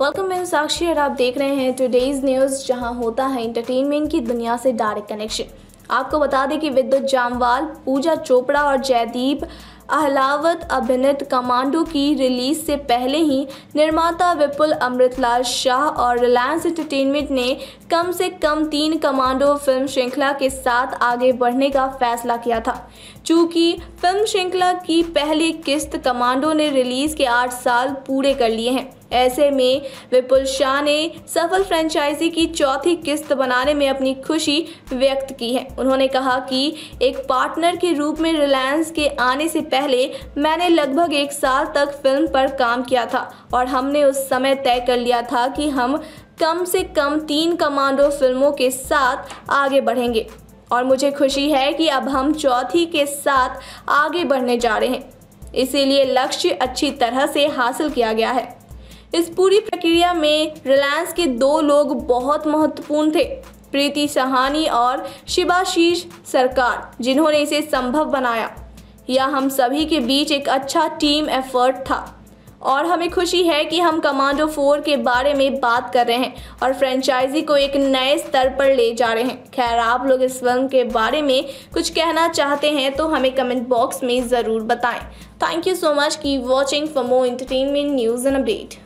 Welcome मैं साक्षी और आप देख रहे हैं टुडेज न्यूज़ जहाँ होता है इंटरटेनमेंट की दुनिया से डायरेक्ट कनेक्शन आपको बता दें कि विद्युत जामवाल, पूजा चोपड़ा और जयदीप अहलावत अभिनीत कमांडो की रिलीज़ से पहले ही निर्माता विपुल अमृतलाल शाह और रिलायंस एंटरटेनमेंट ने कम से कम तीन कमांडो फ़िल्म श्रृंखला के साथ आगे बढ़ने का फैसला किया था। चूँकि फ़िल्म श्रृंखला की पहली किस्त कमांडो ने रिलीज़ के आठ साल पूरे कर लिए हैं। ऐसे में विपुल शाह ने सफल फ्रेंचाइजी की चौथी किस्त बनाने में अपनी खुशी व्यक्त की है। उन्होंने कहा कि एक पार्टनर के रूप में रिलायंस के आने से पहले मैंने लगभग एक साल तक फ़िल्म पर काम किया था और हमने उस समय तय कर लिया था कि हम कम से कम तीन कमांडो फ़िल्मों के साथ आगे बढ़ेंगे। और मुझे खुशी है कि अब हम चौथी के साथ आगे बढ़ने जा रहे हैं। इसीलिए लक्ष्य अच्छी तरह से हासिल किया गया है। इस पूरी प्रक्रिया में रिलायंस के दो लोग बहुत महत्वपूर्ण थे, प्रीति सहानी और शिवाशीष सरकार, जिन्होंने इसे संभव बनाया। यह हम सभी के बीच एक अच्छा टीम एफर्ट था। और हमें खुशी है कि हम कमांडो फोर के बारे में बात कर रहे हैं और फ्रेंचाइजी को एक नए स्तर पर ले जा रहे हैं। खैर, आप लोग इस फ़िल्म के बारे में कुछ कहना चाहते हैं तो हमें कमेंट बॉक्स में ज़रूर बताएँ। थैंक यू सो मच की watching for more entertainment news and update